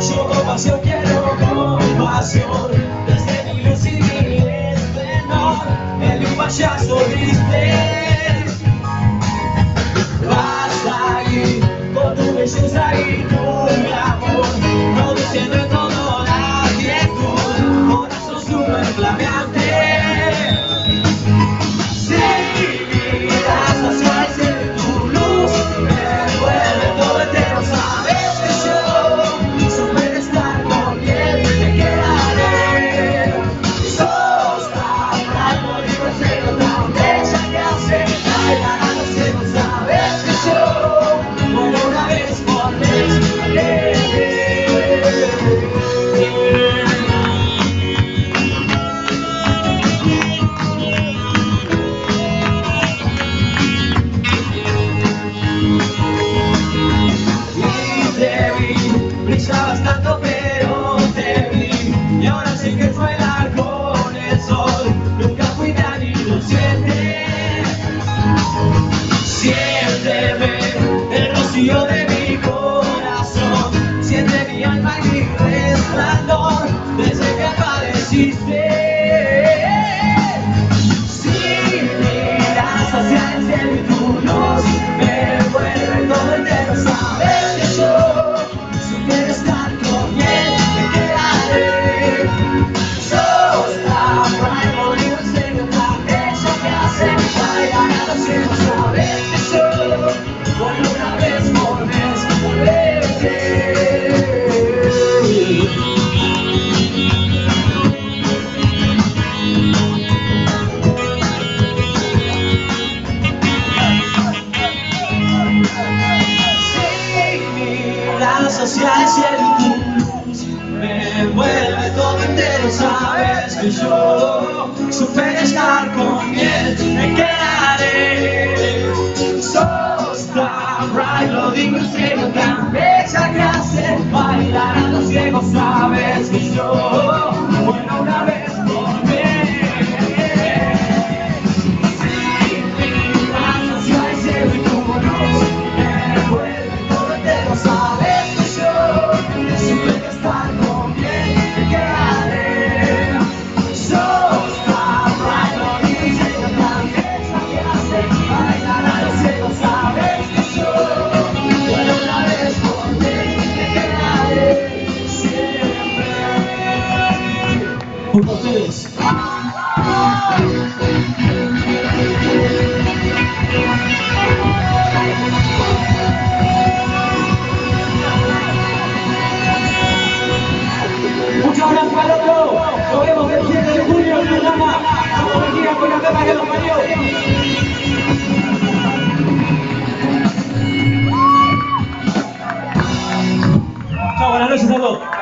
Yo compasión quiero, compasión. Pero te vi y ahora sí que sueño con el sol. Nunca fui tan inocente. Siente el rocío de mi corazón. Siente mi alma y mi deslanto desde que apareciste. Si miras hacia el. redes sociales y el me vuelve todo entero, sabes que yo supe estar con él, me quedaré. Sos tan right, lo digo en serio, tan bella que hace bailar a los ciegos, sabes que yo Por ustedes. Muchas gracias, Palotro. Nos vemos el 7 de julio en Panamá. Estamos aquí con la tema que los parió. Chao, buenas noches a todos.